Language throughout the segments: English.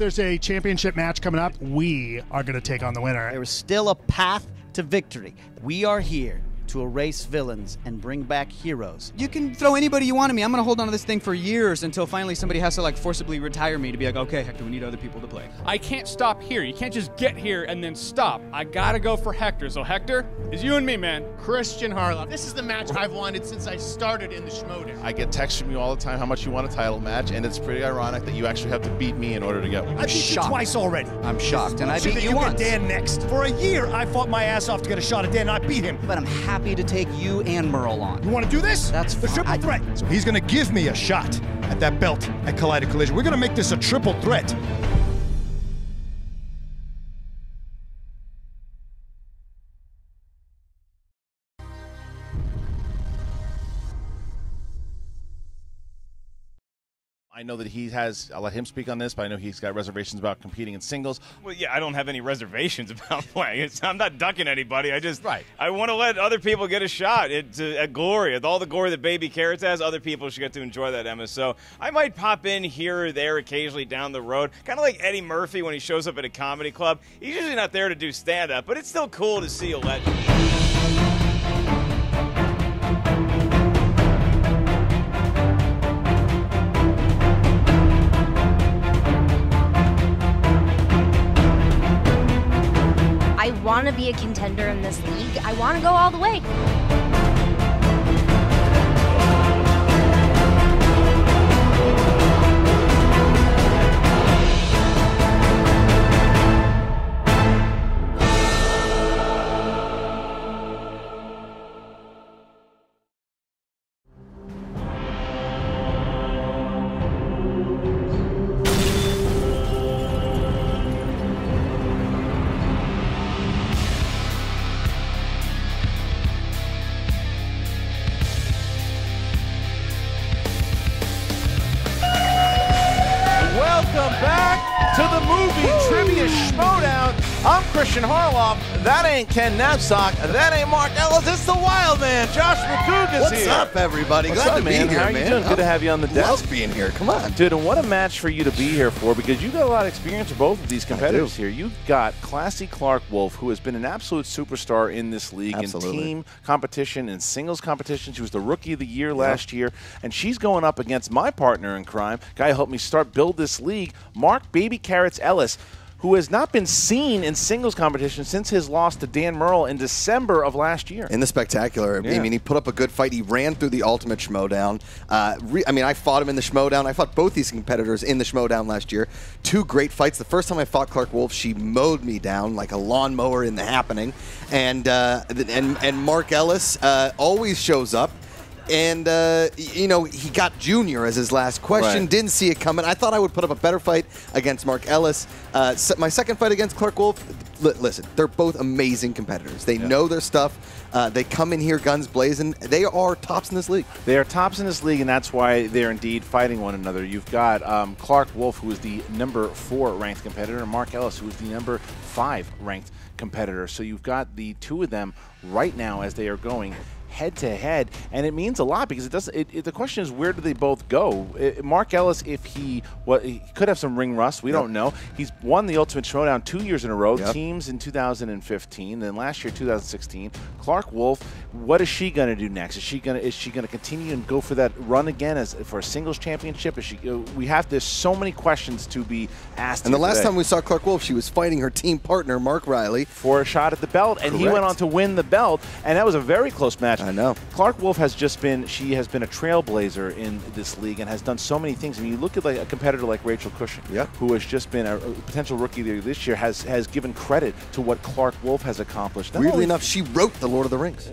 there's a championship match coming up, we are going to take on the winner. There is still a path to victory. We are here to erase villains and bring back heroes. You can throw anybody you want at me. I'm gonna hold on to this thing for years until finally somebody has to like forcibly retire me to be like, okay, Hector, we need other people to play. I can't stop here. You can't just get here and then stop. I gotta go for Hector. So Hector, it's you and me, man. Kristian Harloff. This is the match I've wanted since I started in the Schmoedown. I get texts from you all the time how much you want a title match, and it's pretty ironic that you actually have to beat me in order to get one. I beat shocked. you twice already. I'm shocked, and I beat that you you once. get Dan next. For a year, I fought my ass off to get a shot at Dan, and I beat him. But I'm happy to take you and Murrell on. You want to do this? That's the triple threat. So he's going to give me a shot at that belt at Collider Collision. We're going to make this a triple threat. Know that he has. I'll let him speak on this, but I know he's got reservations about competing in singles. Well, yeah, I don't have any reservations about playing. It's, I'm not ducking anybody. I just Right. I want to let other people get a shot at, at glory, at all the glory that Baby Carrots has. Other people should get to enjoy that, Emma. So I might pop in here or there occasionally down the road, kind of like Eddie Murphy when he shows up at a comedy club. He's usually not there to do stand up, but it's still cool to see a legend. A contender in this league. I want to go all the way. Ain't Ken Napzok. That ain't Mark Ellis. It's the Wild Man, Josh Macuga is What's here. up, everybody? What's Glad up, to be man? here, How are you man. doing? Good to have you on the desk. Love being here. Come on. Dude, and what a match for you to be here for because you got a lot of experience with both of these competitors here. You've got Classy Clarke Wolfe, who has been an absolute superstar in this league Absolutely. in team competition and singles competition. She was the rookie of the year last year, and she's going up against my partner in crime, guy who helped me start build this league, Mark Baby Carrots Ellis. Who has not been seen in singles competition since his loss to Dan Murrell in December of last year? In the spectacular, I mean, he put up a good fight. He ran through the ultimate Schmoedown. Uh, re- I mean, I fought him in the Schmoedown. I fought both these competitors in the Schmoedown last year. Two great fights. The first time I fought Clarke Wolfe, she mowed me down like a lawnmower in the happening. And uh, and and Mark Ellis uh, always shows up. And uh, you know he got Junior as his last question. Right. Didn't see it coming. I thought I would put up a better fight against Mark Ellis. Uh, my second fight against Clarke Wolfe. Li- listen, they're both amazing competitors. They know their stuff. Uh, they come in here guns blazing. They are tops in this league. They are tops in this league, and that's why they're indeed fighting one another. You've got um, Clarke Wolfe, who is the number four ranked competitor, and Mark Ellis, who is the number five ranked competitor. So you've got the two of them right now as they are going head to head, and it means a lot because it does. It, it, the question is, where do they both go? Uh, Mark Ellis, if he what he could have some ring rust, we don't know. He's won the Ultimate Showdown two years in a row. Yep. Teams in 2015, then last year 2016. Clarke Wolfe, what is she going to do next? Is she going to is she going to continue and go for that run again as for a singles championship? Is she? uh, We have there's so many questions to be asked. And the last today time we saw Clarke Wolfe, she was fighting her team partner Mark Riley. for a shot at the belt, and he went on to win the belt, and that was a very close match. I know. Clarke Wolfe has just been she has been a trailblazer in this league and has done so many things. I mean, you look at like a competitor like Rachel Cushing, Yep. who has just been a, a potential rookie this year, has has given credit to what Clarke Wolfe has accomplished. Not Weirdly enough, she wrote the Lord of the Rings.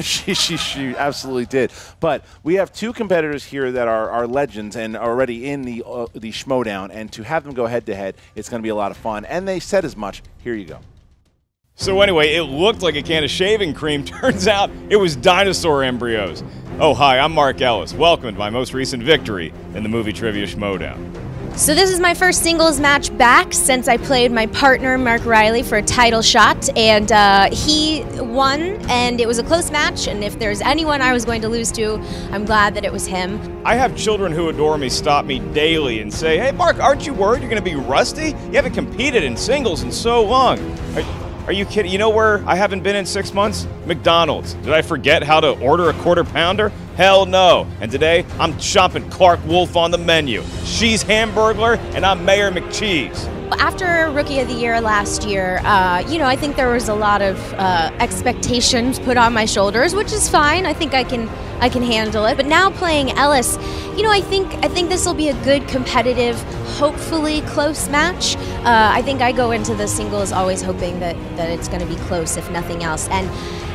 she, she, she absolutely did. But we have two competitors here that are, are legends and are already in the uh, the Schmoedown, and to have them go head to head, it's going to be a lot of fun. And they said as much. Here you go. So anyway, it looked like a can of shaving cream. Turns out it was dinosaur embryos. Oh, hi, I'm Mark Ellis. Welcome to my most recent victory in the movie Trivia Schmoedown. So this is my first singles match back since I played my partner Mark Riley for a title shot, and uh, he won, and it was a close match. And if there's anyone I was going to lose to, I'm glad that it was him. I have children who adore me stop me daily and say, Hey, Mark, aren't you worried you're going to be rusty? You haven't competed in singles in so long. Are, you kidding? You know where I haven't been in six months? McDonald's. Did I forget how to order a quarter pounder? Hell no. And today, I'm shopping Clarke Wolfe on the menu. She's Hamburglar, and I'm Mayor McCheese. After Rookie of the Year last year, uh, you know, I think there was a lot of uh, expectations put on my shoulders, which is fine. I think I can I can handle it. But now playing Ellis, you know, I think I think this will be a good competitive, hopefully close match. Uh, I think I go into the singles always hoping that that it's going to be close, if nothing else, and.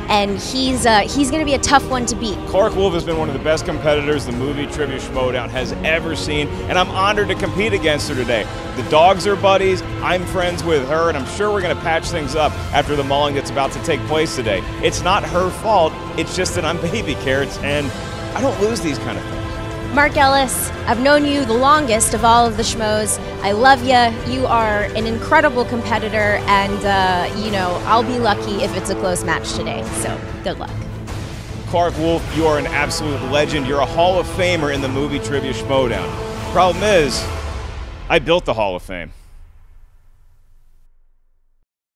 And he's uh, he's going to be a tough one to beat. Clarke Wolfe has been one of the best competitors the movie Trivia Schmoedown has ever seen, and I'm honored to compete against her today. The dogs are buddies, I'm friends with her, and I'm sure we're going to patch things up after the mauling that's about to take place today. It's not her fault, it's just that I'm baby carrots, and I don't lose these kind of things. Mark Ellis, I've known you the longest of all of the schmoes. I love you. You are an incredible competitor, and uh, you know I'll be lucky if it's a close match today. So good luck. Clarke Wolfe, you are an absolute legend. You're a Hall of Famer in the movie Trivia Schmoedown. Problem is, I built the Hall of Fame.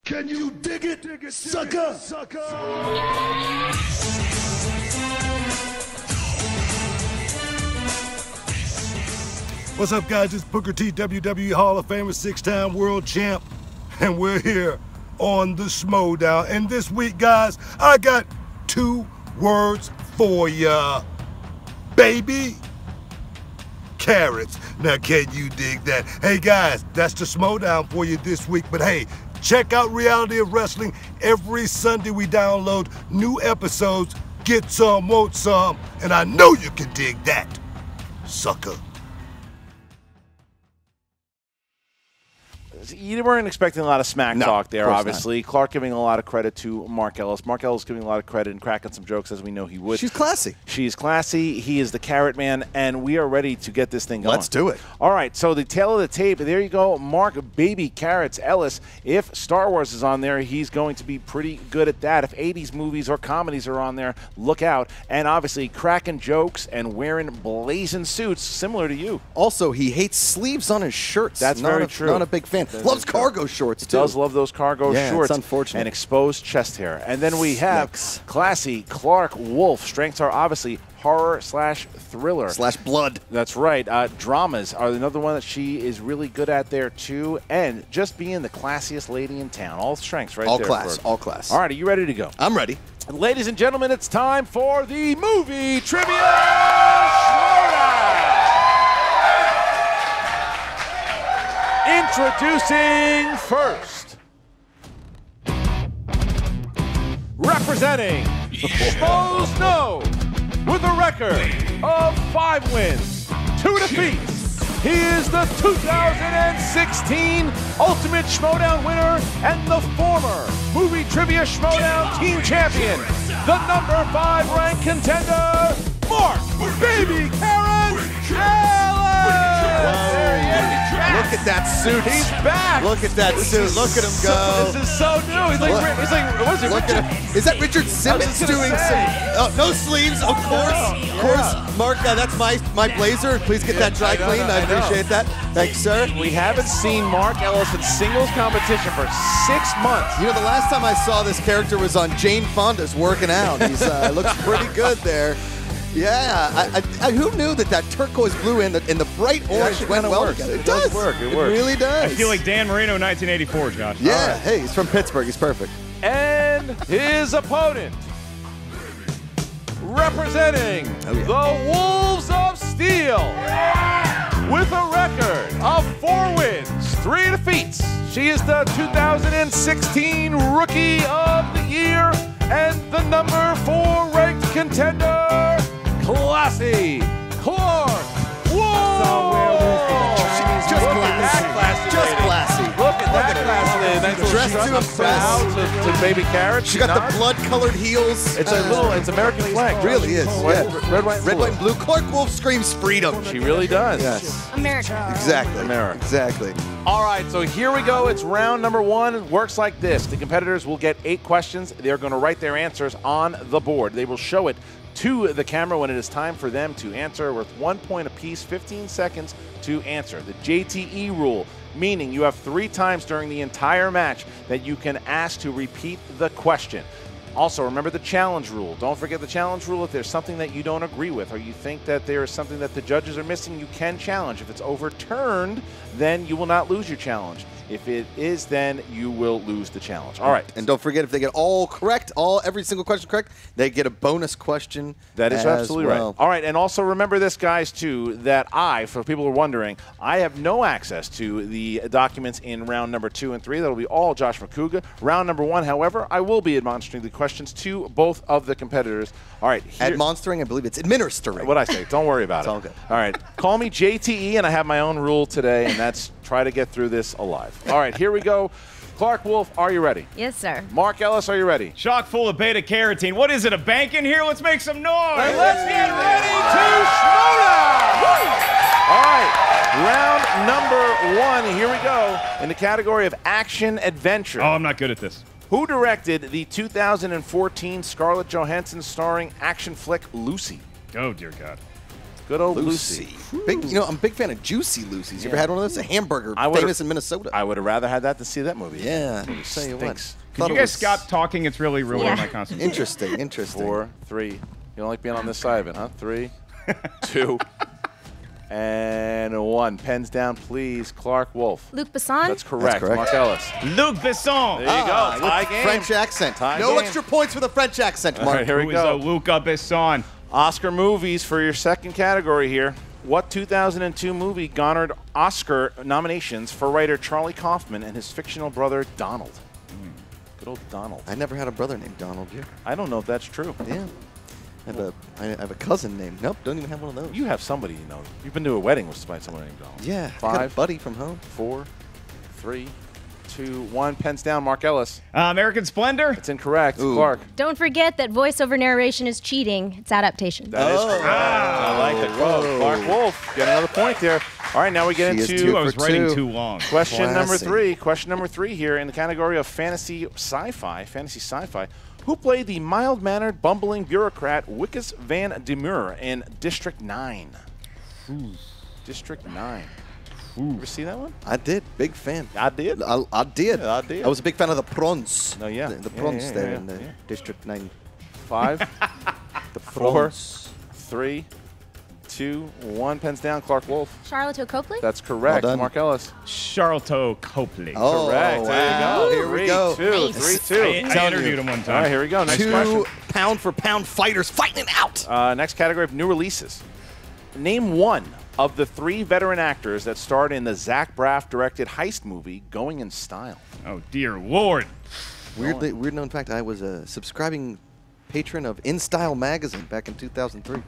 Can you dig it, dig it sucker? sucker? What's up, guys? It's Booker T, WWE Hall of Famer, six-time world champ, and we're here on the Schmoedown. And this week, guys, I got two words for ya. Baby carrots. Now, can you dig that? Hey, guys, that's the Schmoedown for you this week. But hey, check out Reality of Wrestling. Every Sunday we download new episodes. Get some, want some, and I know you can dig that, sucker. You weren't expecting a lot of smack No, talk there, obviously. Clarke giving a lot of credit to Mark Ellis. Mark Ellis giving a lot of credit and cracking some jokes as we know he would. She's classy. She's classy. He is the carrot man, and we are ready to get this thing going. Let's do it. All right, so the tail of the tape, there you go. Mark Baby Carrots Ellis. If Star Wars is on there, he's going to be pretty good at that. If 80s movies or comedies are on there, look out. And obviously, cracking jokes and wearing blazing suits, similar to you. Also, he hates sleeves on his shirts. That's not very a, true. Not a big fan. Loves cargo shorts too. Does love those cargo Yeah, it's unfortunate. And exposed chest hair. And then we have Yikes. classy Clarke Wolfe. Strengths are obviously horror slash thriller. slash blood. That's right. Uh, dramas are another one that she is really good at there too, and just being the classiest lady in town. All strengths right All there. class, for- all class. All right, are you ready to go? I'm ready. Ladies and gentlemen, it's time for the movie trivia Introducing first, representing Schmoes Know with a record of five wins, two defeats. He is the 2016 Ultimate Schmoedown winner and the former Movie Trivia Schmoedown team champion, the number five ranked contender, Mark Baby Karen Ellis. He. Look at that suit. He's back. Look at that suit. Look at him So- go. this is so new. He's like, Look- he's like, what is it? Look at him. Is that Richard Simmons doing some? Oh, no sleeves, of course. Of course. Mark, uh, that's my my blazer. Please get that dry I cleaned. I, I know. appreciate that. Thanks, sir. We haven't seen Mark Ellis in singles competition for six months. You know, the last time I saw this character was on Jane Fonda's working out. He's uh, looks pretty good there. Yeah, I, I, I, who knew that that turquoise blue and the, and the bright orange actually went well works. together? It, It does does work. It It works. really does. I feel like Dan Marino 1984, Josh. Yeah, hey, he's from Pittsburgh. He's perfect. And his opponent, representing Oh, yeah. the Wolves of Steel, with a record of four wins, three defeats. She is the 2016 Rookie of the Year and the number four ranked contender, Classy Clarke Wolfe. Just Look Look at that classy lady. Dressed to up impress. to, to baby carrot. She got the blood-colored heels. It's a little. It's American flag. Really is. Red, yeah. red, white, and Red, blue. white, and blue. Clarke Wolfe screams freedom. She really does. Yes. America. Exactly. America. Exactly. All right, so here we go. It's round number one. It works like this. The competitors will get eight questions. They're going to write their answers on the board. They will show it to the camera when it is time for them to answer worth one point apiece, 15 seconds to answer. The JTE rule, meaning you have three times during the entire match that you can ask to repeat the question. Also, remember the challenge rule. Don't forget the challenge rule. If there's something that you don't agree with or you think that there is something that the judges are missing, you can challenge. If it's overturned, then you will not lose your challenge. If it is, then you will lose the challenge. All right. And don't forget, if they get all correct, all every single question correct, they get a bonus question. That is absolutely well. right. All right, and also remember this, guys, too, that I, for people who are wondering, I have no access to the documents in round number two and three. That'll be all Josh Macuga. Round number one, however, I will be administering the questions to both of the competitors. All right. here- Administering, I believe it's administering. what I say. Don't worry about It's it. all good. All right. Call me JTE, and I have my own rule today, and that's try to get through this alive. All right, here we go. Clarke Wolfe, are you ready? Yes, sir. Mark Ellis, are you ready? Chock full of beta carotene. What is it? A bank in here? Let's make some noise. And let's get ready to Schmoedown! All right, round number one. Here we go in the category of action adventure. Oh, I'm not good at this. Who directed the 2014 Scarlett Johansson starring action flick Lucy? Oh, dear God. Good old Lucy. Lucy. Big, you know, I'm a big fan of Juicy Lucy's. You ever had one of those? A hamburger I would've- famous in Minnesota. I would have rather had that than see that movie. yeah. Movie Tell you what. stinks. Could you guys was stop talking? It's really ruining Yeah. my concentration. Interesting. Interesting. Four, three. You don't like being on this side of it, huh? Three, two, and one. Pens down, please. Clarke Wolfe. Luke Besson. That's correct. correct. Mark Ellis. Luc Besson. There you Ah, go. Tie game. French accent. Tie no game. extra points for the French accent, All Mark. right, here Who we is go. Luca Besson? Oscar movies for your second category here. What 2002 movie garnered Oscar nominations for writer Charlie Kaufman and his fictional brother Donald? Hmm. Good old Donald. I never had a brother named Donald. You? I don't know if that's true. Yeah. I have a I have a cousin named. Nope, don't even have one of those. You have somebody you know. You've been to a wedding with somebody someone named Donald. Yeah. I got a Five, buddy from home. four, three, two, one. Pens down. Mark Ellis. Uh, American Splendor. It's incorrect. Ooh. Clarke. Don't forget that voiceover narration is cheating. It's adaptation. That is Oh. correct. I like it. Whoa. Whoa. Clarke Wolfe. Get another point there. All right, now we get She into two I was for writing two. too long. Question number three. Question number three here in the category of fantasy sci-fi. Fantasy sci-fi. Who played the mild-mannered, bumbling bureaucrat Wikus van de Merwe in District Nine? District Nine. You ever see that one? I did. Big fan. I did. I, I did. I did. I was a big fan of the prawns. No, yeah. The, the Yeah, prawns yeah, there yeah, in the yeah. District 9. Five, The Four. prawns. three, two, one. Pens down. Clarke Wolfe. Sharlto Copley. That's correct. Well. Mark Ellis. Sharlto Copley. Oh, Correct. wow. There you go. Here we go. two, Nice. three, two. I, I interviewed you. him one time. right, here we go. Next Two question. pound for pound fighters fighting it out. Uh, next category of new releases. Name one of the three veteran actors that starred in the Zach Braff directed heist movie Going in Style. Oh dear lord. Weirdly, weird known fact, I was a subscribing patron of In Style magazine back in 2003.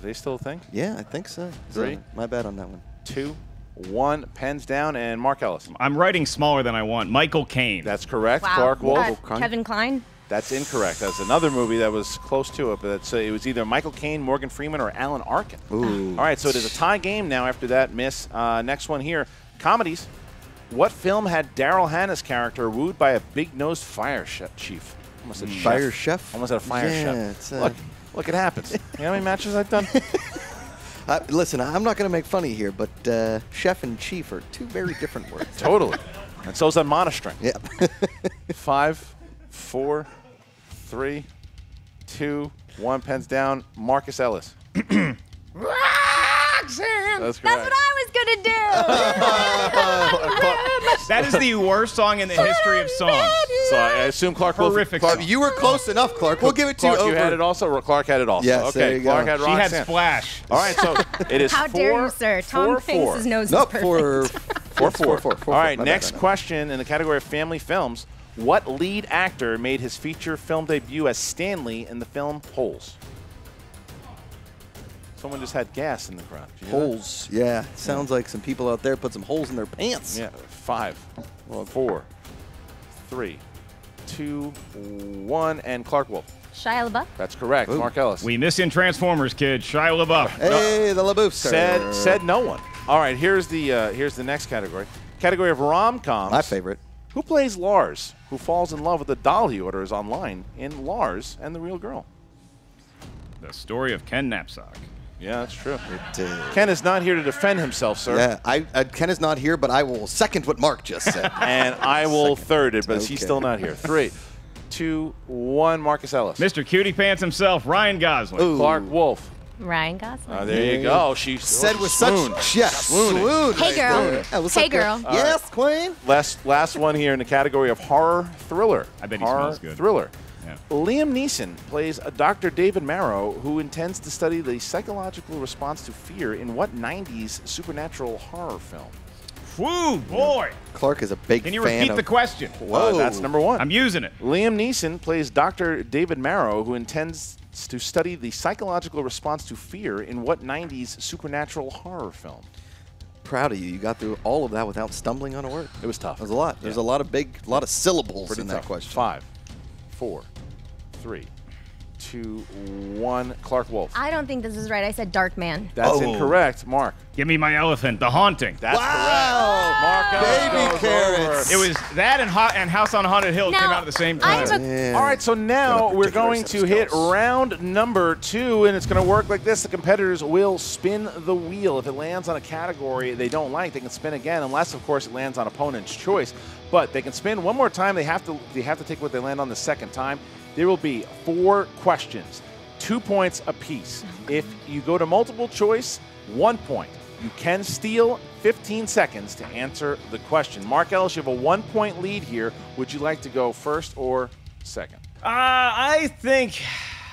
Are they still a thing? Yeah, I think so. So, Three. my bad on that one. Two, one, pens down, and Mark Ellis. I'm writing smaller than I want. Michael Caine. That's correct. Wow. Clarke Wolfe. Uh, Kevin Kline. That's incorrect. That's another movie that was close to it, but it's, uh, it was either Michael Caine, Morgan Freeman, or Alan Arkin. Ooh. All right, so it is a tie game now after that miss. Uh, next one here comedies. What film had Daryl Hannah's character wooed by a big nosed fire sh- chief? Almost said chef. Fire chef? Almost a fire Yeah, chef. it's, look, look, it happens. you know how many matches I've done? Uh, listen, I'm not going to make funny here, but uh, chef and chief are two very different words. totally. And so so's that monostring. Yeah. Five, four, three, two, one. Pens down. Marcus Ellis. That's correct. That's what I was gonna do. That is the worst song in the history of songs. So I assume Clarke Wolfe- Horrific Clarke, song. you were close enough, Clarke. We'll give it to Clarke, you you had it also. Clarke had it also. Yes, okay. there you Clarke go. had She had Splash. All right, so it is How four, dare you, sir? Tom four, thinks four. his nose Nope, is for perfect. Four, four. four, four, All right, my next my bad. question in the category of family films. What lead actor made his feature film debut as Stanley in the film Holes? Someone just had gas in the crowd. Did you hear that? Holes. Yeah. Sounds like some people out there put some holes in their pants. Yeah, Five, well, five, four, three, two, one, and Clarke Wolfe. Shia LaBeouf. That's correct. Mark Ellis. We miss in Transformers, kid. Shia LaBeouf. Hey, the LaBeouf said said no one. All right, here's the uh, here's the next category. Category of rom coms. My favorite. Who plays Lars? Who falls in love with the doll he orders online in Lars and the Real Girl? The story of Ken Napzok. Yeah, that's true. It, uh, Ken is not here to defend himself, sir. Yeah, I, uh, Ken is not here, but I will second what Mark just said. And I will third it, but he's still not here. Three, two, one. Marcus Ellis. Mr. Cutie Pants himself, Ryan Gosling. Clarke Wolfe. Ryan Gosling. Uh, there you go. She said with swooned. such yes, Swooning. swoon. Hey, girl. Yeah, Hey, up, girl? girl. Yes, queen. Last last one here in the category of horror thriller. I bet he horror smells good. Thriller. Yeah. Liam Neeson plays a Dr. David Marrow who intends to study the psychological response to fear in what 90s supernatural horror film? Woo, boy. Clarke is a big Can you fan repeat of. the question? Well, Whoa. Uh, that's number one. I'm using it. Liam Neeson plays Dr. David Marrow, who intends to study the psychological response to fear in what 90s supernatural horror film? Proud of you. You got through all of that without stumbling on a word. It was tough. There's a lot. There's a lot of big, a lot of syllables Pretty in tough. that question. Five, four, three, two, one. Clarke Wolfe. I don't think this is right. I said Dark Man. That's Oh. incorrect. Mark. Give me my elephant, The Haunting. That's Wow. correct. Mark Ellis Baby goes carrots. It was that and, Hot, and House on Haunted Hill Now, came out at the same time. have a- Yeah. All right, so now we're going to hit round number two, and it's going to work like this. The competitors will spin the wheel. If it lands on a category they don't like, they can spin again, unless, of course, it lands on opponent's choice. But they can spin one more time. They have to they have to take what they land on the second time. There will be four questions, two points apiece. If you go to multiple choice, one point. You can steal 15 seconds to answer the question. Mark Ellis, you have a one point lead here. Would you like to go first or second? Uh, I think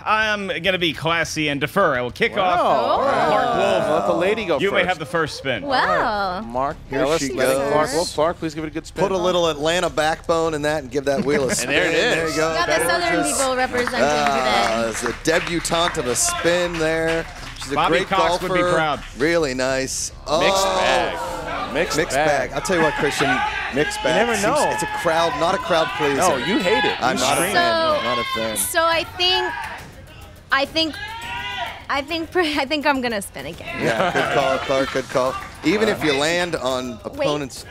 I'm going to be classy and defer. I will kick Wow. off. All right. Clarke Wolfe. Let the lady go You first. may have the first spin. Wow. Mark Here Ellis, she letting goes. Clarke, Wolfe, Clarke, please give it a good spin. Put a little Atlanta backbone in that and give that wheel a spin. there it There is. you go. Got the Better Southern just- people representing Ah, today. it's a debutante of a spin there. She's a Bobby great Cox golfer. would be proud. Really nice. Oh, Mixed bag. Mixed, Mixed bag. I'll tell you what, Kristian. Mixed bag. You never Seems- know. It's a crowd, not a crowd pleaser. No, you hate it. I'm You not a fan. So- not a fan. So I think, I think, I think, I think I'm gonna spin again. Yeah, good call, Clarke. Good call. Even if you land on opponents.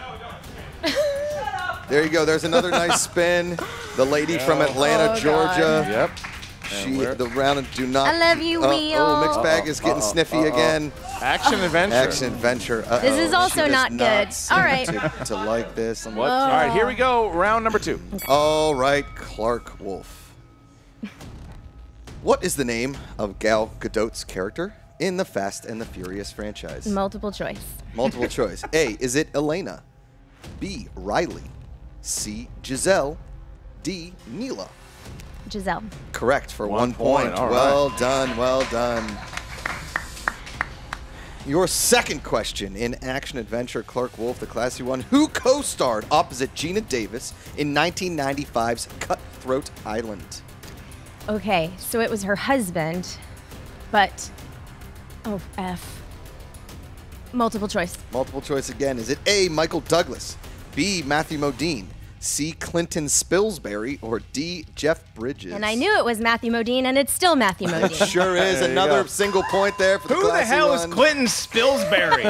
There you go. There's another nice spin. The lady from Atlanta, Oh, Georgia. Yep. She the round and do not. I love you, Oh, Wheel. Oh, mixed bag is getting sniffy again. Action adventure. Action adventure. Uh-oh. This is also She does not good. seem All right. To, to like this. I'm What? All right, here we ah. go. Round number two. All right, Clarke Wolfe. What is the name of Gal Gadot's character in the Fast and the Furious franchise? Multiple choice. Multiple choice. A. Is it Elena? B. Riley. C. Giselle. D. Neela. Giselle. Correct for One one, point. point, all well done, well done. Your second question in action adventure, Clarke Wolfe, the classy one, who co-starred opposite Geena Davis in 1995's Cutthroat Island? Okay, so it was her husband, but oh f. Multiple choice. Multiple choice again. Is it A. Michael Douglas, B. Matthew Modine, C. Klinton Spilsbury, or D. Jeff Bridges? And I knew it was Matthew Modine, and it's still Matthew Modine. It Modine. sure is. There Another single point there for the Who the classy hell is one. Klinton Spilsbury?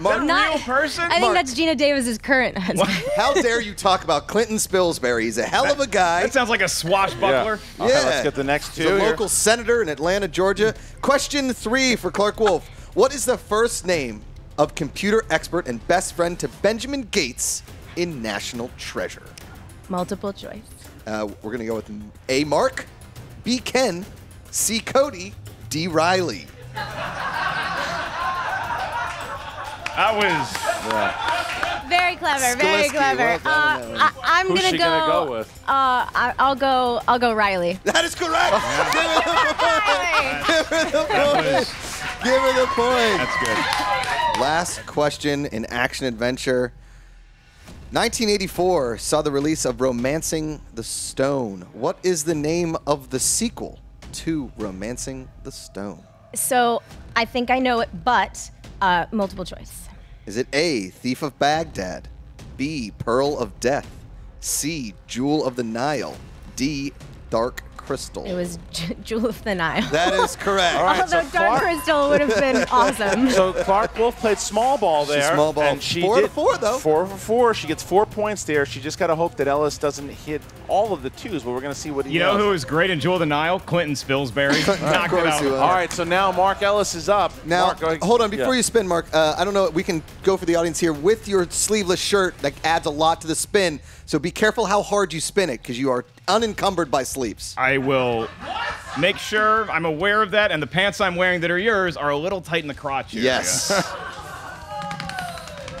Mark, uh, Not- real person? I think Mark. that's Geena Davis's current husband. How dare you talk about Klinton Spilsbury? He's a hell of a guy. that sounds like a swashbuckler. Yeah. Okay, let's get the next He's two a here. local senator in Atlanta, Georgia. Question three for Clarke Wolfe. What is the first name of computer expert and best friend to Benjamin Gates in National Treasure? Multiple choice. Uh, we're going to go with A. Mark, B. Ken, C. Cody, D. Riley. That was. Very clever. Very Skalicky, clever. well done uh, on that one. I, I'm gonna she go. gonna go with? Uh, I, I'll go. I'll go Riley. That is correct. Give her the point. Give her the point. Give her the point. That's good. Last question in action adventure. 1984 saw the release of Romancing the Stone. What is the name of the sequel to Romancing the Stone? So I think I know it, but uh, multiple choice. Is it A, Thief of Baghdad, B, Pearl of Death, C. Jewel of the Nile. D. Dark Crystal. It was J- Jewel of the Nile. That is correct. All right, so Although Dark Clarke- Crystal would have been awesome. So Clarke Wolfe played small ball She there. small ball. And she Four to did four, though. Four for four. She gets four points there. She just got to hope that Ellis doesn't hit all of the twos, but we're going to see what he You know does. who was great in Jewel of the Nile? Klinton Spilsbury. Knocked it course out. he. All right, so now Mark Ellis is up. Now, Mark, go ahead. hold on. Before Yeah. you spin, Mark, uh, I don't know. We can go for the audience here with your sleeveless shirt. That adds a lot to the spin. So be careful how hard you spin it because you are unencumbered by sleeves. I will make sure I'm aware of that, and the pants I'm wearing that are yours are a little tight in the crotch area. Yes.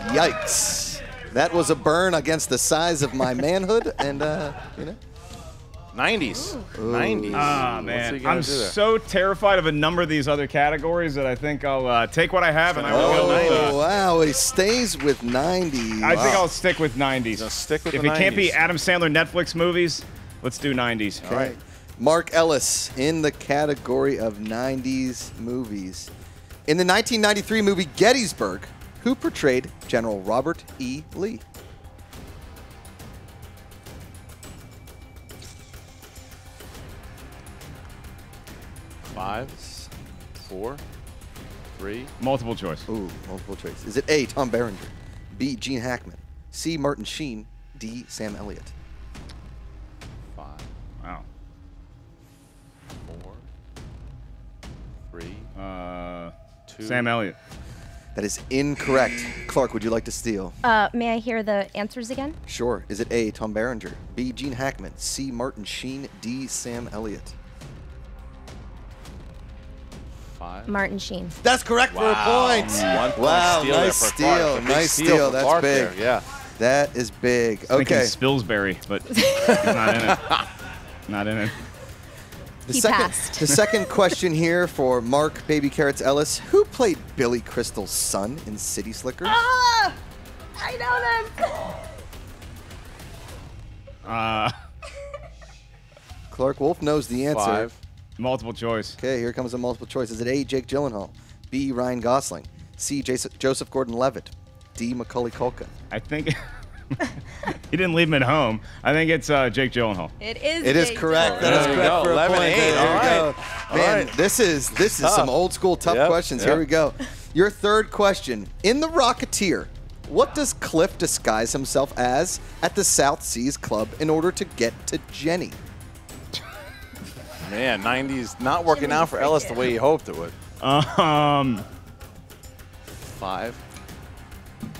Yikes. That was a burn against the size of my manhood, and uh, you know. 90s. 90s. Ah, What's man. I'm so terrified of a number of these other categories that I think I'll uh, take what I have and I will Oh, go with. Uh, wow. He stays with 90. I think I'll stick with 90s. Gonna stick with if the it can't be Adam Sandler Netflix movies, let's do 90s. All right. Mark Ellis in the category of 90s movies. In the 1993 movie Gettysburg, who portrayed General Robert E. Lee? Five, four, three. Multiple choice. Ooh, multiple choice. Is it A. Tom Berenger, B. Gene Hackman, C. Martin Sheen, D. Sam Elliott? Three, Uh, two. Sam Elliott. That is incorrect. Clarke, would you like to steal? Uh, may I hear the answers again? Sure. Is it A. Tom Berenger, B. Gene Hackman, C. Martin Sheen, D. Sam Elliott? Five. Martin Sheen. That's correct for a point. One point Wow, steal nice steal. Clarke. A big Nice steal steal. That's Clarke big. there, Yeah. That is big. Thinking Okay. Spilsbury, but he's not in it. Not in it. The He second, passed. the second question here for Mark Baby Carrots Ellis. Who played Billy Crystal's son in City Slickers? Ah! I know them. Uh, Clarke Wolfe knows the answer. Five. multiple choice. Okay, here comes a multiple choice. Is it A. Jake Gyllenhaal, B. Ryan Gosling, C. Jason, Joseph Gordon-Levitt, D. Macaulay Culkin? I think he didn't leave him at home. I think it's uh, Jake Gyllenhaal. It is. It is Jake correct. That is There you correct go. for a 11, point. eight. There All you go. All Man, right. this is this is Tough. some old school tough Yep, questions. yep. Here we go. Your third question. In The Rocketeer, what does Cliff disguise himself as at the South Seas Club in order to get to Jenny? Man, 90s not working out for Ellis the way he hoped it would. Um, Five,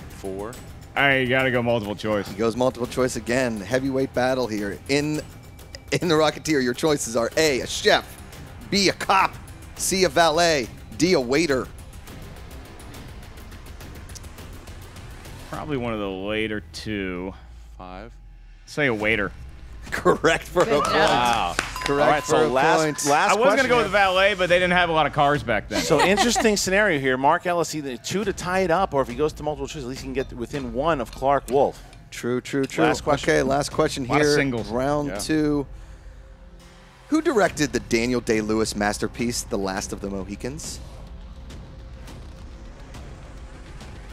four, I gotta go multiple choice. He goes multiple choice again. Heavyweight battle here. In in The Rocketeer, your choices are A, a chef, B, a cop, C, a valet, D, a waiter. Probably one of the later two. five. Say a waiter. Correct for a point. Wow. Correct All right, for so a last, point. last I was gonna go with the valet, but they didn't have a lot of cars back then. So interesting scenario here. Mark Ellis either two to tie it up, or if he goes to multiple choice, at least he can get within one of Clarke Wolfe. True, true, true. Last question. Okay, last question Lot of here. singles. Round Yeah. two. Who directed the Daniel Day Lewis masterpiece, The Last of the Mohicans?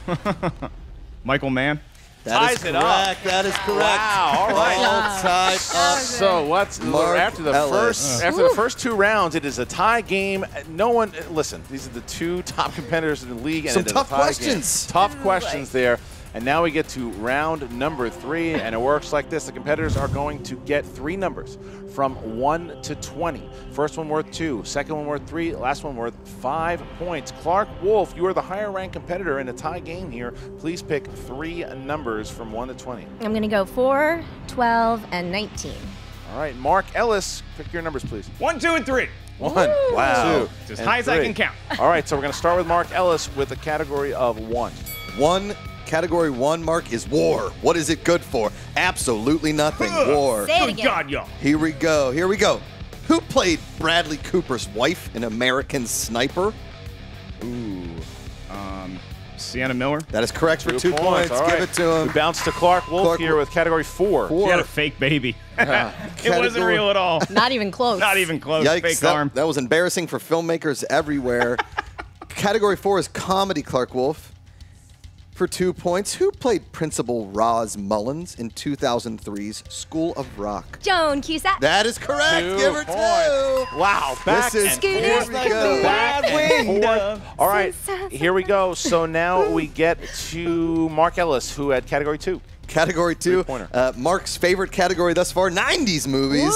Michael Mann. That is Ties it up. correct. That is correct. Wow, all right. All tied up. So what's Mark after the Ellis. first after the first two rounds? It is a tie game. No one listen. These are the two top competitors in the league. And Some it is a tough tie game. questions. Tough questions there. And now we get to round number three, and it works like this: the competitors are going to get three numbers from one to twenty. First one worth two, second one worth three, last one worth five points. Clarke Wolfe, you are the higher-ranked competitor in a tie game here. Please pick three numbers from one to twenty. I'm gonna go 4, 12, and 19. All right, Mark Ellis, pick your numbers, please. One, two, and three. One, Wow. two, As and high as I can count. All right, so we're going to start with Mark Ellis with a category of one. One category one mark is war. What is it good for? Absolutely nothing. War. Say it Good. God, y'all. Here we go. Here we go. Who played Bradley Cooper's wife in American Sniper? Ooh. Um, Sienna Miller. That is correct for two, points. All Give right. it to him. We bounce to Clarke Wolfe Clarke here with category four. Four. She had a fake baby. it wasn't real at all. Not even close. Not even close. Yikes, fake that, arm. that was embarrassing for filmmakers everywhere. Category four is comedy, Clarke Wolfe. For two points, who played Principal Roz Mullins in 2003's School of Rock? Joan Cusack. That is correct. Two Give her points. two. Wow, back This is and Scooter, forth scooter, we go. Back and wind forth. All right, here we go. So now we get to Mark Ellis, who had category two. Category two, uh, Mark's favorite category thus far, 90s movies.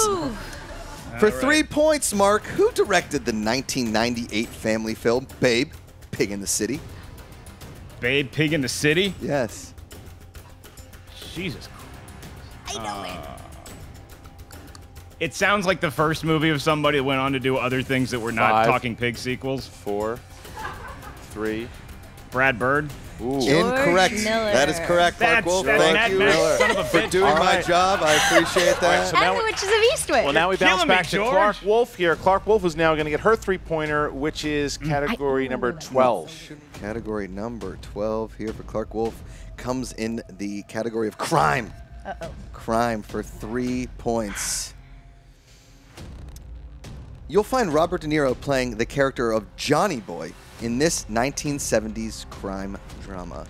For three points, Mark, who directed the 1998 family film Babe, Pig in the City? Babe Pig in the City? Yes. Jesus Christ. I know it. Uh, It sounds like the first movie of somebody that went on to do other things that were not Five. Talking Pig sequels. Four, three. Brad Bird. Ooh. Incorrect. Miller. That is correct, Clarke That's- Wolfe. that's Thank Mad you Max, son of a for bitch. doing All my right. job. I appreciate that. So now and we- the Witches of Eastwick. Well, now we bounce killing me, back to Clarke Wolfe here. Clarke Wolfe is now going to get her three-pointer, which is Mm. category number 12. Category number 12 here for Clarke Wolfe comes in the category of crime. Uh-oh. Crime for three points. You'll find Robert De Niro playing the character of Johnny Boy in this 1970s crime drama.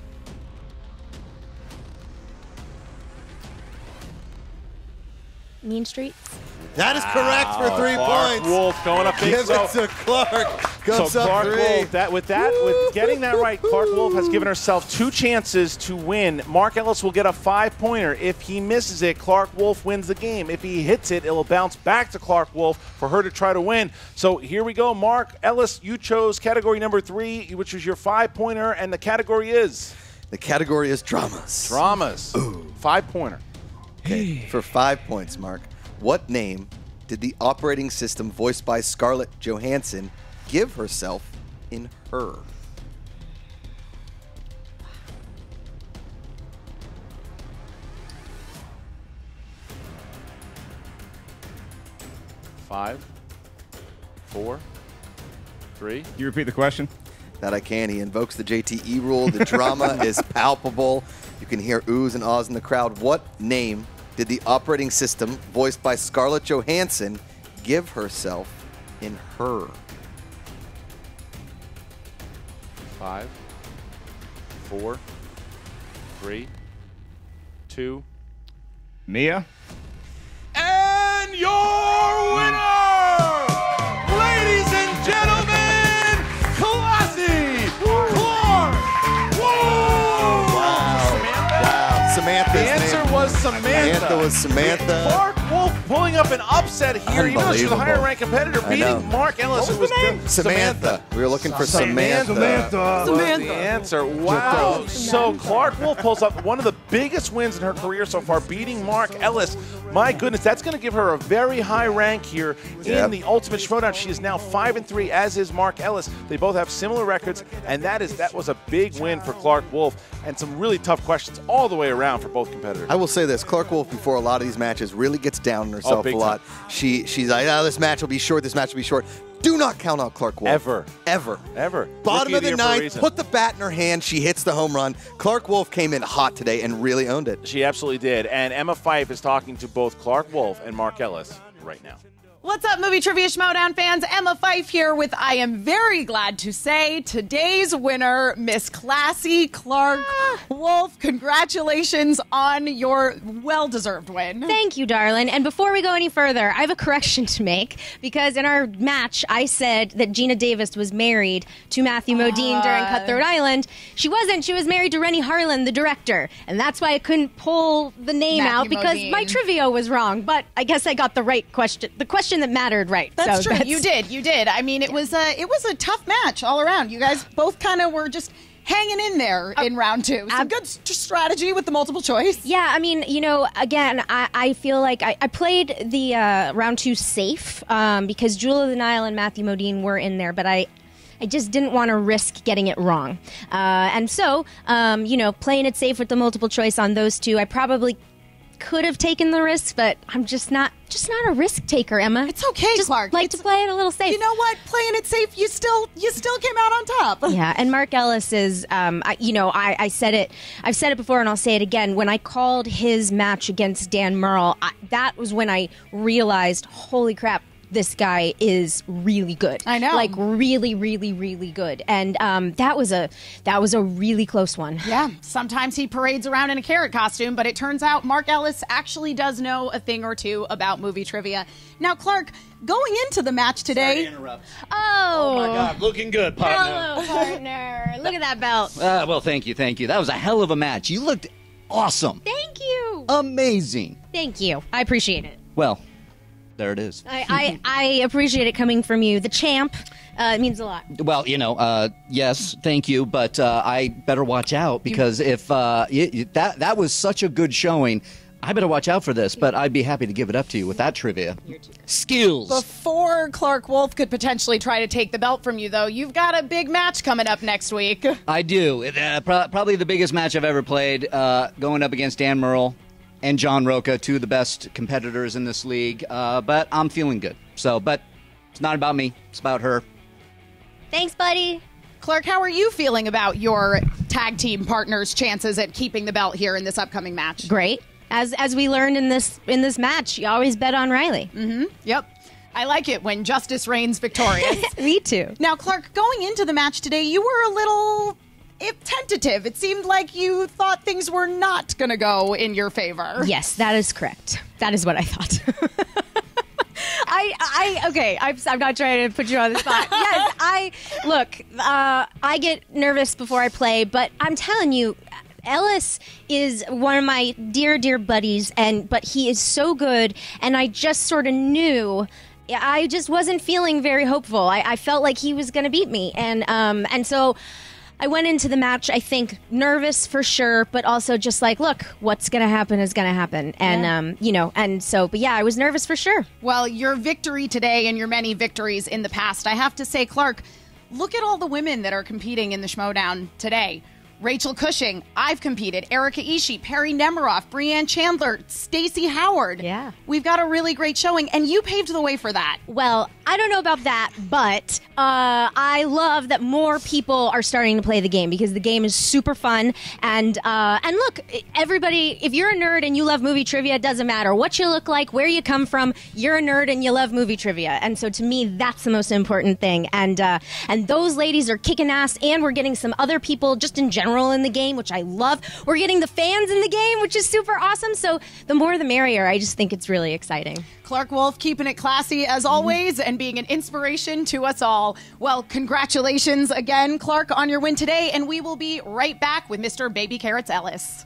Mean Streets. That is correct for three Clarke points. Wolfe going up big. Give So- it to Clarke. So up Clarke three. Wolfe, that with that, with getting that right, Clarke Wolfe has given herself two chances to win. Mark Ellis will get a five-pointer. If he misses it, Clarke Wolfe wins the game. If he hits it, it will bounce back to Clarke Wolfe for her to try to win. So here we go, Mark Ellis. You chose category number three, which was your five-pointer, and the category is The category is dramas. dramas. Five-pointer. Okay, for five points, Mark. What name did the operating system voiced by Scarlett Johansson give herself in Her? Five, four, three. Can You repeat the question? That I can. He invokes the JTE rule. The drama is palpable. You can hear oohs and ahs in the crowd. What name did the operating system, voiced by Scarlett Johansson, give herself in Her? Five, four, three, two. Mia? And your winner, ladies and gentlemen, Classy Clarke Whoa! Wow. Wow! Samantha's The answer name. was Samantha. Samantha was Samantha. Clarke Wolfe pulling up an upset here. You know she's a higher ranked competitor, beating. Mark Ellis, who was the- Samantha. We were looking for Samantha. Samantha was the answer. Wow. So Clarke Wolfe pulls up one of the biggest wins in her career so far, beating Mark Ellis. My goodness, that's going to give her a very high rank here in Yep. the Ultimate Showdown. She is now five and three, as is Mark Ellis. They both have similar records, and that is that was a big win for Clarke Wolfe, and some really tough questions all the way around for both competitors. I will say this: Clarke Wolfe, before a lot of these matches, really gets down on herself Oh, a lot. She she's like, "Oh, this match will be short. This match will be short." Do not count out Clarke Wolfe Ever. ever, Ever. Bottom Rookie of the ninth, put the bat in her hand. She hits the home run. Clarke Wolfe came in hot today and really owned it. She absolutely did. And Emma Fyffe is talking to both Clarke Wolfe and Mark Ellis right now. What's up, Movie Trivia Schmoedown fans? Emma Fyffe here with, I am very glad to say, today's winner, Miss Classy Clarke Wolfe. Congratulations on your well deserved win. Thank you, darling. And before we go any further, I have a correction to make because in our match, I said that Geena Davis was married to Matthew Modine during Ah. Cutthroat Island. She wasn't. She was married to Renny Harlin, the director. And that's why I couldn't pull the name Matthew out because Modine. my trivia was wrong. But I guess I got the right question, the question that mattered right. That's So true. You did. You did. I mean, it was a it was a tough match all around. You guys both kind of were just hanging in there in round two. Some good s- strategy with the multiple choice. Yeah, I mean, you know, again, I, I feel like I, I played the uh, round two safe um, because Jewel of the Nile and Matthew Modine were in there, but I. I just didn't want to risk getting it wrong. Uh, and so, um, you know, playing it safe with the multiple choice on those two, I probably could have taken the risk, but I'm just not just not a risk taker, Emma. It's okay, just Clarke. like to play it a little safe. You know what? Playing it safe, you still you still came out on top. Yeah, and Mark Ellis is, um, I, you know, I, I said it, I've said it before, and I'll say it again. When I called his match against Dan Murrell, I, that was when I realized, holy crap, this guy is really good. I know. like really, really, really good. And um, that was a that was a really close one. Yeah, sometimes he parades around in a carrot costume, but it turns out Mark Ellis actually does know a thing or two about movie trivia. Now, Clarke, going into the match today. Oh, my God, looking good, partner. Hello, partner. Look at that belt. Uh, well, thank you, thank you. That was a hell of a match. You looked awesome. Thank you. Amazing. Thank you. I appreciate it. Well, there it is. I, I, I appreciate it coming from you, the champ. Uh, it means a lot. Well, you know, uh, yes, thank you, but uh, I better watch out because if uh, y- y- that that was such a good showing, I better watch out for this. But I'd be happy to give it up to you with that trivia. Skills. Before Clarke Wolfe could potentially try to take the belt from you, though, you've got a big match coming up next week. I do. Uh, pro- probably the biggest match I've ever played, uh, going up against Dan Murrell and John Rocha, two of the best competitors in this league. Uh, but I'm feeling good. So, but it's not about me. It's about her. Thanks, buddy. Clarke, how are you feeling about your tag team partners' chances at keeping the belt here in this upcoming match? Great. As as we learned in this in this match, you always bet on Reilly. Mm-hmm. Yep. I like it when justice reigns victorious. Me too. Now, Clarke, going into the match today, you were a little eh, tentative. It seemed like you thought things were not going to go in your favor. Yes, that is correct. That is what I thought. I, I, okay. I'm, I'm not trying to put you on the spot. Yes, I look. Uh, I get nervous before I play, but I'm telling you, Ellis is one of my dear, dear buddies, and but he is so good, and I just sort of knew. I just wasn't feeling very hopeful. I, I felt like he was going to beat me, and um, and so I went into the match, I think, nervous for sure, but also just like, look, what's going to happen is going to happen. And, Yeah. um, you know, and so, but yeah, I was nervous for sure. Well, your victory today and your many victories in the past, I have to say, Clarke, look at all the women that are competing in the Schmoedown today. Rachel Cushing, I've competed. Erica Ishii, Perry Nemiroff, Breanne Chandler, Stacy Howard. Yeah. We've got a really great showing, and you paved the way for that. Well, I don't know about that, but uh, I love that more people are starting to play the game because the game is super fun. And uh, and look, everybody, if you're a nerd and you love movie trivia, it doesn't matter what you look like, where you come from. You're a nerd and you love movie trivia, and so to me, that's the most important thing. And uh, and those ladies are kicking ass, and we're getting some other people just in general in the game, which I love. We're getting the fans in the game, which is super awesome. So the more the merrier. I just think it's really exciting. Clarke Wolfe keeping it classy as mm-hmm. always and being an inspiration to us all. Well, congratulations again, Clarke, on your win today, and we will be right back with Mr. Baby Carrots Ellis.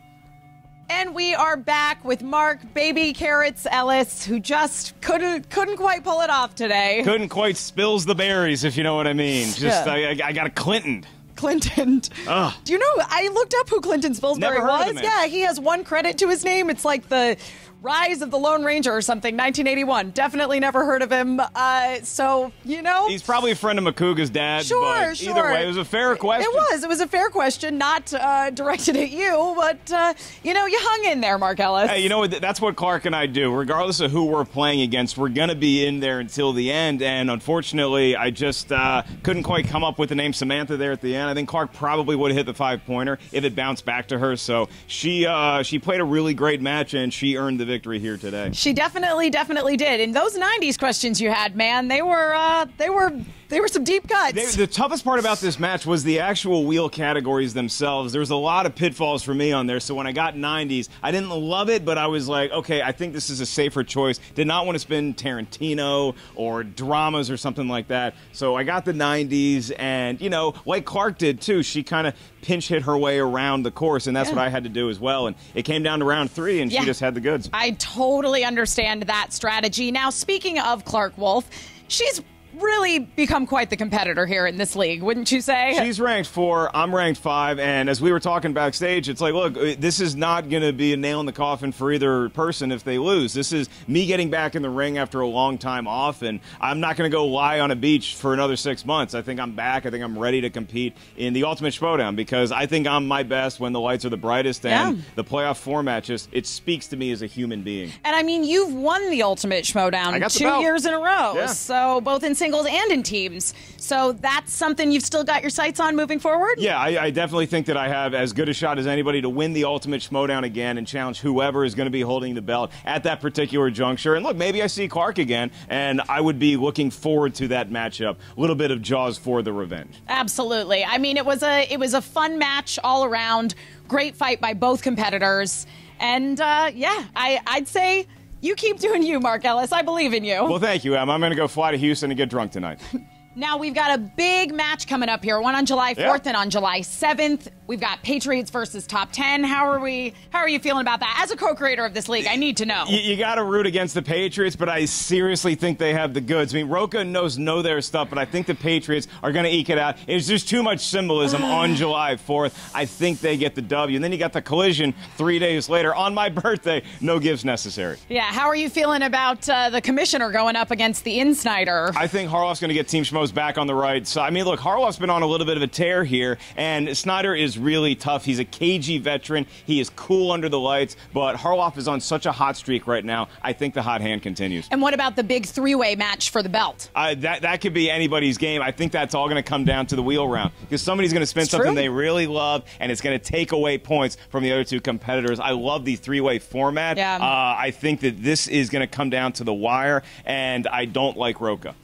And we are back with Mark Baby Carrots Ellis, who just couldn't couldn't quite pull it off today. Couldn't quite spills the berries, if you know what I mean. Just Yeah. I, I, I got a Klinton. Klinton. Ugh. Do you know? I looked up who Klinton Spilsbury Never heard of was. Yeah, he has one credit to his name. It's like the Rise of the Lone Ranger or something, 1981. Definitely never heard of him. Uh, so you know, He's probably a friend of Macuga's dad. Sure, but sure. Either way, it was a fair question. It was. It was a fair question, not uh, directed at you, but uh, you know, you hung in there, Mark Ellis. Hey, you know what? That's what Clarke and I do. Regardless of who we're playing against, we're going to be in there until the end. And unfortunately, I just uh, couldn't quite come up with the name Samantha there at the end. I think Clarke probably would have hit the five pointer if it bounced back to her. So she uh, she played a really great match and she earned the victory here today. She definitely, definitely did. And those '90s questions you had, man, they were, uh, they were, they were some deep cuts. They, the toughest part about this match was the actual wheel categories themselves. There was a lot of pitfalls for me on there. So when I got 90s, I didn't love it, but I was like, okay, I think this is a safer choice. Did not want to spin Tarantino or dramas or something like that. So I got the 90s, and you know, like Clarke did too. She kind of pinch hit her way around the course, and that's Yeah. what I had to do as well. And it came down to round three, and Yeah. she just had the goods. I totally understand that strategy. Now, speaking of Clarke Wolfe, she's really become quite the competitor here in this league, wouldn't you say? She's ranked four. I'm ranked five. And as we were talking backstage, it's like, look, this is not going to be a nail in the coffin for either person if they lose. This is me getting back in the ring after a long time off, and I'm not going to go lie on a beach for another six months. I think I'm back. I think I'm ready to compete in the Ultimate Showdown because I think I'm my best when the lights are the brightest. And Yeah. the playoff format just it speaks to me as a human being. And I mean, you've won the Ultimate Schmoedown I two years in a row. Yeah. So both in singles and in teams. So that's something you've still got your sights on moving forward? Yeah, I, I definitely think that I have as good a shot as anybody to win the Ultimate Schmoedown again and challenge whoever is going to be holding the belt at that particular juncture. And look, maybe I see Clarke again, and I would be looking forward to that matchup. A little bit of Jaws for the revenge. Absolutely. I mean, it was a it was a fun match all around. Great fight by both competitors, and uh, yeah, I I'd say you keep doing you, Mark Ellis. I believe in you. Well, thank you, Em. I'm going to go fly to Houston and get drunk tonight. Now we've got a big match coming up here. One on July 4th Yeah. and on July 7th. We've got Patriots versus Top 10. How are we how are you feeling about that? As a co-creator of this league, I need to know. You, you got to root against the Patriots, but I seriously think they have the goods. I mean, Rocha knows know their stuff, but I think the Patriots are going to eke it out. It's just too much symbolism on July 4th. I think they get the W. And then you got the collision three days later on my birthday. No gifts necessary. Yeah, how are you feeling about uh, the commissioner going up against the InSneider? I think Harloff's going to get Team Schmoes back on the right side. I mean, look, Harloff's been on a little bit of a tear here, and Sneider is really tough. He's a cagey veteran. He is cool under the lights, but Harloff is on such a hot streak right now. I think the hot hand continues. And what about the big three-way match for the belt? Uh, that that could be anybody's game. I think that's all going to come down to the wheel round because somebody's going to spin It's something true. they really love, and it's going to take away points from the other two competitors. I love the three-way format. Yeah. Uh, I think that this is going to come down to the wire, and I don't like Rocha.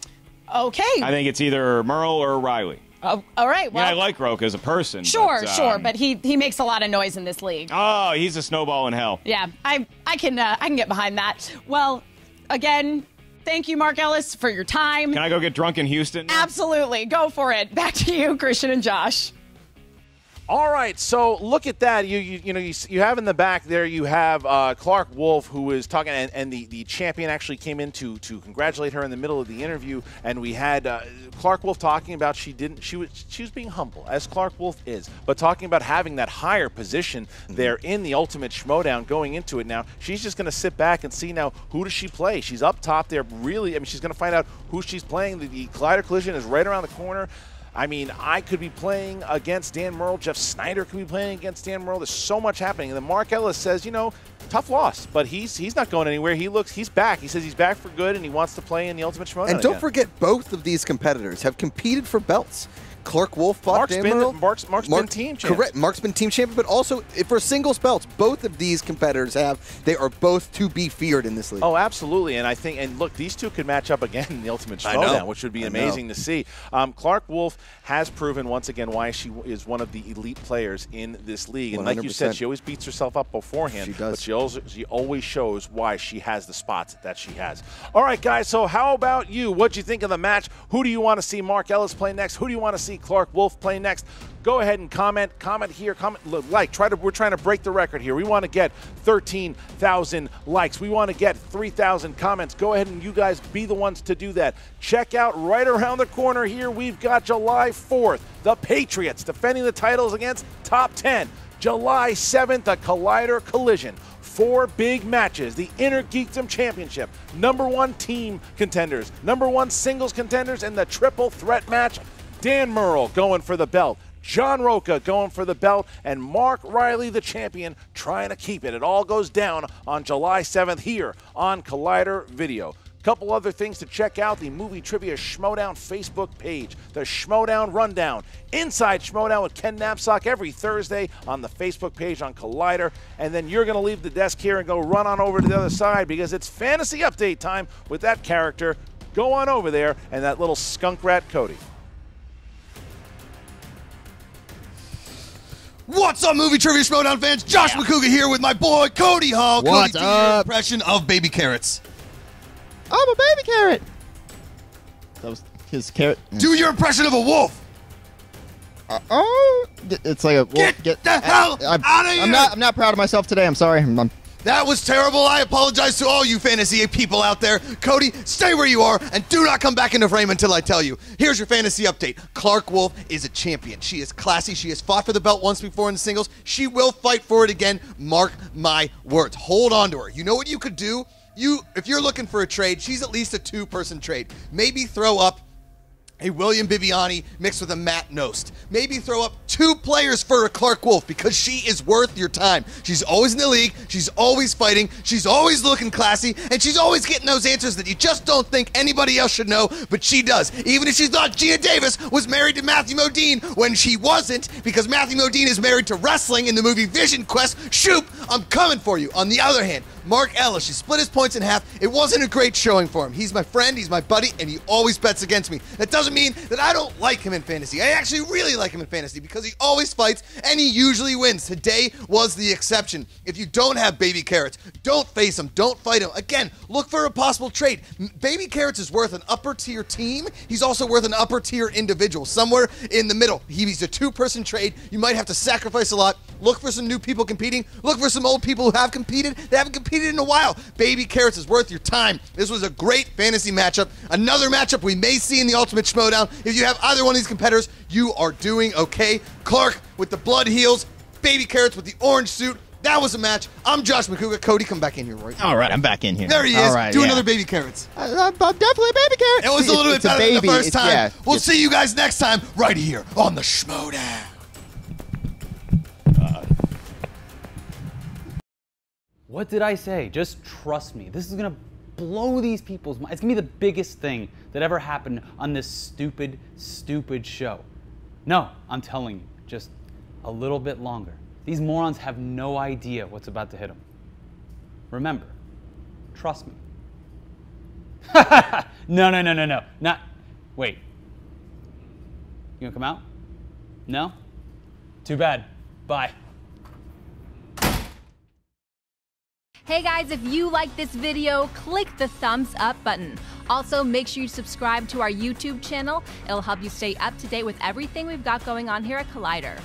Okay. I think it's either Murrell or Reilly. Oh, all right. Yeah, Well, I like Rocha as a person. sure, but, sure, um, but he he makes a lot of noise in this league. oh, he's a snowball in hell. Yeah, I I can uh, I can get behind that. Well, again, thank you, Mark Ellis, for your time. Can I go get drunk in Houston? Absolutely, go for it. Back to you, Kristian and Josh. All right, so look at that. You you, you know you, you have in the back there you have uh, Clarke Wolfe who is talking, and, and the, the champion actually came in to to congratulate her in the middle of the interview, and we had uh, Clarke Wolfe talking about she didn't she was she was being humble as Clarke Wolfe is, but talking about having that higher position there in the Ultimate Schmoedown going into it. Now she's just going to sit back and see now who does she play. She's up top there, really. I mean, she's going to find out who she's playing. The, the Collider Collision is right around the corner. I mean, I could be playing against Dan Murrell. Jeff Sneider could be playing against Dan Murrell. There's so much happening. And then Mark Ellis says, you know, tough loss, but he's he's not going anywhere. He looks he's back. He says he's back for good, and he wants to play in the Ultimate Schmoedown. And don't again. forget, both of these competitors have competed for belts. Clarke Wolfe fought Mark's Dan been- Murrell. Mark's- Mark's been team champ. Correct. Mark's been team champion, but also for singles belts, both of these competitors have. They are both to be feared in this league. Oh, absolutely. And I think, and look, these two could match up again in the Ultimate Showdown, which would be I know. amazing to see. Um, Clarke Wolfe has proven once again why she is one of the elite players in this league. And like you said, she always beats herself up beforehand. She does. But she, also, she always shows why she has the spots that she has. All right, guys. So how about you? What'd you think of the match? Who do you want to see Mark Ellis play next? Who do you want to see Clarke Wolfe play next? Go ahead and comment. Comment here. Comment like. Try to. We're trying to break the record here. We want to get 13,000 likes. We want to get 3,000 comments. Go ahead and you guys be the ones to do that. Check out right around the corner here. We've got July 4th, the Patriots defending the titles against Top 10. July 7th, a Collider Collision. Four big matches the Inner Geekdom Championship, number one team contenders, number one singles contenders, and the triple threat match. Dan Murrell going for the belt. John Rocha going for the belt, and Mark Reilly, the champion, trying to keep it. It all goes down on July 7th here on Collider Video. Couple other things to check out the Movie Trivia Schmoedown Facebook page, the Schmoedown Rundown, Inside Schmoedown with Ken Napzok every Thursday on the Facebook page on Collider. And then you're going to leave the desk here and go run on over to the other side because it's fantasy update time with that character. Go on over there and that little skunk rat Cody. What's up, movie trivia showdown fans? Josh Macuga here with my boy Cody Hall. What's Cody, do your up? impression of baby carrots. I'm a baby carrot. That was his carrot. Do your impression of a wolf. Uh, oh, it's like a wolf. Get the hell I'm, outta here! I'm not. I'm not proud of myself today. I'm sorry. I'm, I'm- That was terrible. I apologize to all you fantasy people out there. Cody, stay where you are and do not come back into frame until I tell you. Here's your fantasy update. Clarke Wolfe is a champion. She is classy. She has fought for the belt once before in the singles. She will fight for it again. Mark my words. Hold on to her. You know what you could do? You if you're looking for a trade, she's at least a two-person trade. Maybe throw up a William Bibbiani mixed with a Matt Knost. Maybe throw up two players for a Clarke Wolfe because she is worth your time. She's always in the league, she's always fighting, she's always looking classy, and she's always getting those answers that you just don't think anybody else should know, but she does. Even if she thought Geena Davis was married to Matthew Modine when she wasn't, because Matthew Modine is married to wrestling in the movie Vision Quest. Shoop, I'm coming for you. On the other hand, Mark Ellis, she split his points in half. It wasn't a great showing for him. He's my friend, he's my buddy, and he always bets against me. That doesn't mean that I don't like him in fantasy. I actually really like him in fantasy because he always fights and he usually wins. Today was the exception. If you don't have baby carrots, don't face him, don't fight him. Again, look for a possible trade. Baby carrots is worth an upper tier team. He's also worth an upper tier individual, somewhere in the middle. He's a two person trade. You might have to sacrifice a lot. Look for some new people competing. Look for some old people who have competed. They haven't competed in a while. Baby Carrots is worth your time. This was a great fantasy matchup. Another matchup we may see in the Ultimate Schmoedown. If you have either one of these competitors, you are doing okay. Clarke with the blood heels, Baby Carrots with the orange suit. That was a match. I'm Josh Macuga. Cody, come back in here, right? All right, I'm back in here. There he is. right, Do yeah. another Baby Carrots. I, am definitely a baby carrot. It was a little it's- bit better than the first time. yeah, we'll see you guys next time right here on the Schmoedown. What did I say? Just trust me. This is gonna blow these people's minds. It's gonna be the biggest thing that ever happened on this stupid, stupid show. No, I'm telling you, just a little bit longer. These morons have no idea what's about to hit them. Remember, trust me. no, no, no, no, no. Not. Wait. You gonna come out? No? Too bad. Bye. Hey guys, if you like this video, click the thumbs up button. Also, make sure you subscribe to our YouTube channel. It'll help you stay up to date with everything we've got going on here at Collider.